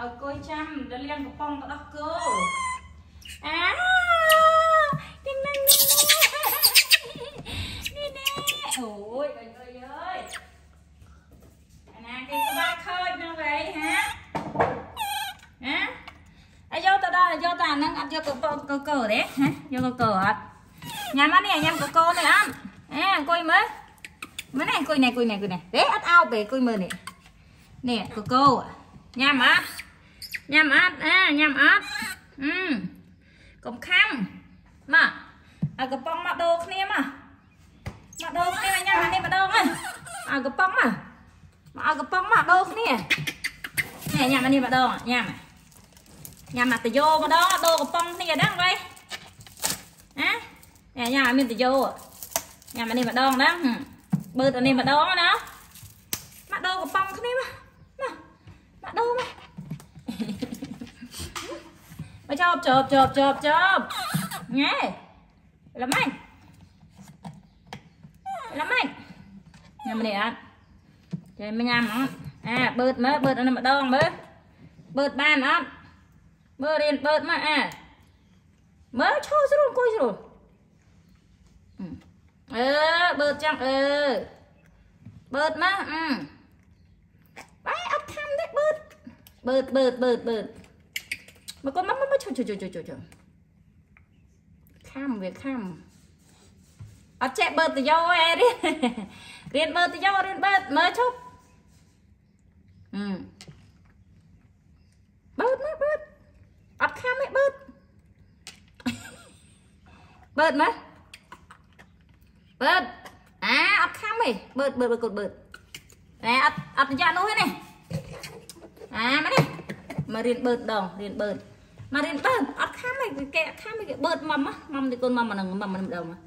ឲ្យកុយចាំទៅលៀងកំប៉ុងទៅដោះគោអាទីនឹងនេះនេះនេះអូយអើយអើយអើយអាណាគេក្បាលខូចនឹងវ៉ៃហាហាអាយកទៅដល់យកទៅអាហ្នឹងអត់យកកកកកទេហ៎យកកកអត់ញ៉ាំអត់នេះញ៉ាំកកនេះអត់អេអង្គុយមើលមើលនេះអង្គុយនេះអង្គុយនេះអង្គុយនេះទេអត់អោបទេអង្គុយមើលនេះនេះកកញ៉ាំអត់ ញ៉ាំអត់អាញ៉ាំអត់អឺកុំខំមកឲ្យកំប៉ុងមកដូរគ្នាមកមកដូរគ្នាញ៉ាំអានេះម្ដងហ្នឹងឲ្យកំប៉ុងមកមកឲ្យកំប៉ុងមកដូរគ្នានេះញ៉ាំអានេះម្ដងញ៉ាំញ៉ាំអាតយោម្ដងដូរកំប៉ុងគ្នាហ្នឹងវ៉ៃណានេះញ៉ាំអាមានតយោញ៉ាំអានេះម្ដងហ្នឹងបើតអានេះម្ដងណាមកដូរកំប៉ុងគ្នាមកមកមកដូរមក មកចប់ចប់ចប់ចប់ចប់ញ៉ែល្មាញ់ល្មាញ់ញ៉ាំនេះអត់ចេះមិនញ៉ាំអត់អាបឺតមើលបឺតអានេះម្ដងមើលបឺតបានអត់មើលរៀនបឺតមកអាមើលឈរស្រួលអង្គុយស្រួលអឺបឺតចឹងអឺបឺតមកអឺបាយអត់ខំទេបឺត បឺតបឺតបឺតបឺតមកកុំមកមកឈុជុជុជុជុខំវាខំអត់ចេះបឺតទៅយោអេរៀនរៀនបឺតទៅយោរៀនបឺតមើលឈប់អឺបឺតមកបឺតអត់ខំទេបឺតបឺតមកបឺត អាអត់ខំទេបឺតបឺតបឺតកូនបឺតណែអត់អត់ប្រយ័ត្ននោះទេនេះអាមកនេះមករៀនបឺតដងរៀនបឺតមករៀនបឺតអត់ខំទេគេអត់ខំទេគេបឺតមុំមុំទីកូនមុំមកនឹងមុំម្ដងមក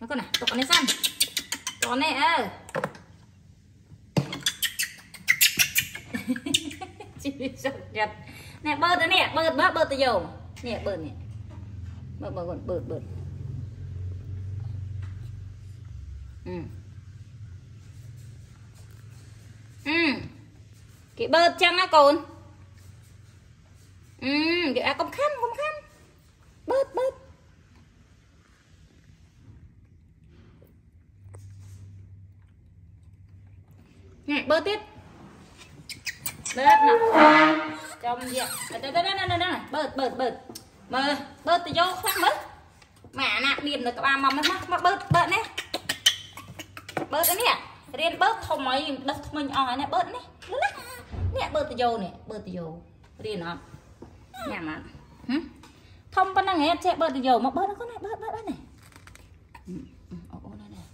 មកកូនណាទុកនេះសិនតោះនេះអើជីវិតសុខចិត្តនេះបឺតទៅនេះបឺតមើលបឺតទៅយោនេះបឺតនេះមើលបើកូនបឺតបឺតអឺអឺ គេបឺតចឹងណាកូនអឺគេអាកុំខំកុំខំបឺតបឺតនេះបឺតទៀតបឺតណាចំយកទៅទៅទៅទៅបឺតបឺតបឺតមើលបឺតទៅយកខ្លះមើលម៉ែអាណាមាននៅក្បាលមកមកមកបឺតបឺតនេះបឺតនេះរៀនបឺតធំអីដុសថ្មិញអស់ហើយនេះបឺតនេះ នេះបឺតទៅយកនេះបឺតទៅយករៀនអត់ញ៉ាំអត់ធំប៉ុណ្ណឹងហេតុចេះបឺតទៅយកមកបឺតកូននេះបឺតបឺតនេះអូអូនេះ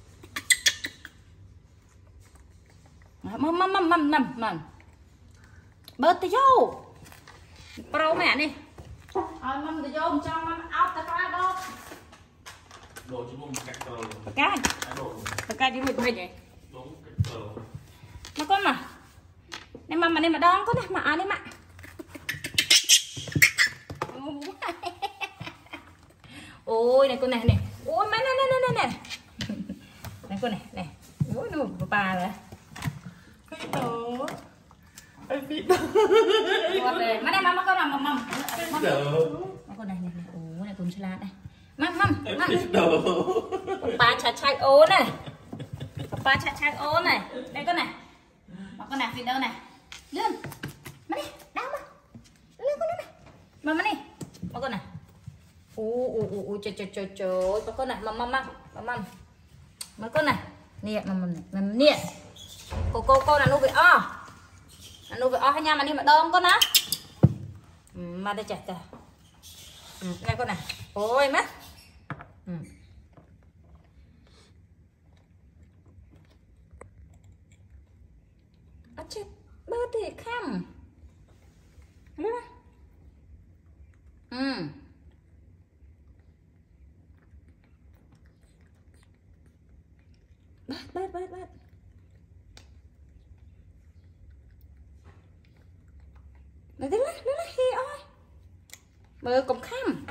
មកមកមកមកមកមកបើទៅយោប្រូម៉ែនេះឲ្យមកទៅយោមិនចង់មកអោបទៅក្បាលដប đồ chứ không cạch tờ បកាច់ cái đồ បកាច់យូរមិនហី đúng cạch នេះមកមកនេះម្ដងកូនណាមកអានេះមកអូយនេះកូននេះនេះអូយម៉ែនេះនេះនេះនេះនេះកូននេះនេះអូយនោះប៉ាលើ cái tờ anh bị tờ គាត់ទេមកនេះមកមកកូនមកមកមក cái tờ មកកូននេះនេះអូនេះកូនឆ្លាតដែរមកមកមក cái tờ ប៉ាឆាឆៅអូនណាប៉ាឆាឆៅអូនណា đây con này មកកូនណាវីដេអូណា លឿនមកនេះដើរមកលឿនកូនណាមកមកនេះមកកូនណាអូអូអូអូចុចចុចចុចចុចមកកូនណាមកមកមកមកមកកូនណានេះមកមកនេះមកនេះកូកូកូនអានោះវាអស់អានោះវាអស់ញ៉ាំអានេះម្ដងកូនណាមកទៅចាស់ចាស់នេះកូនណាអូយម bát bát bát bát. Nó thế nó nó hi ơi. Mở cổng khăm.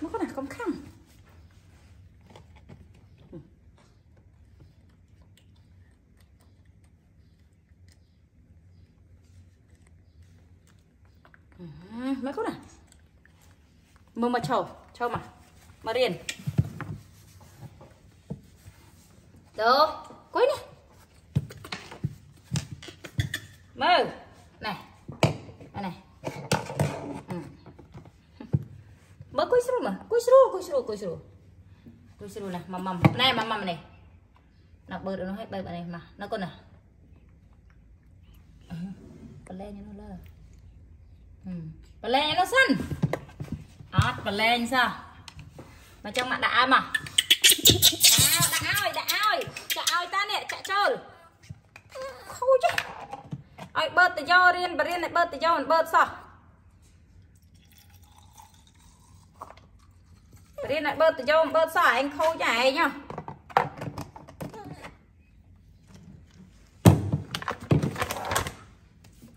Nó có nào cổng khăm. Mới có nào mưa mà trầu trầu mà ខំមើលកូនណាមើលមកឈោឈោមកមករៀនទៅគួយនេះមើលណែអានេះអឺមើលគួយស្រួលមើលគួយស្រួលគួយស្រួលគួយស្រួលគួយស្រួលណា ម៉ាំម៉ាំណែម៉ាំម៉ាំនេះណាបើដល់នោះឲ្យបើអានេះមកណាកូនណាអឺបលែងនោះលើបលែងនោះសិនអត់បលែងសោះមកចង់មកដាក់ឲ្យមកដាក់ឲ្យដាក់ឲ្យចាក់ឲ្យតានេះចាក់ចូលខូចឲ្យបើតយោរៀនបរៀនឲ្យបើតយោមិនបើតសោះបរៀនឲ្យបើតយោមិនបើតសោះឯងខូចឯងហ៎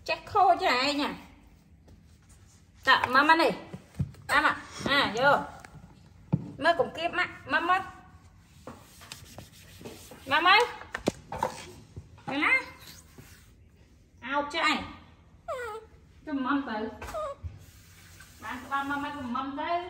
ចេះខូចឯងហ៎ Tạ, mama này. Am ạ. À, vô. Mơ cùng kiếp mắt. Mama. Mama. Mama. Ao chạy. Cái mâm tử. Bạn các ba mama cùng mâm tới.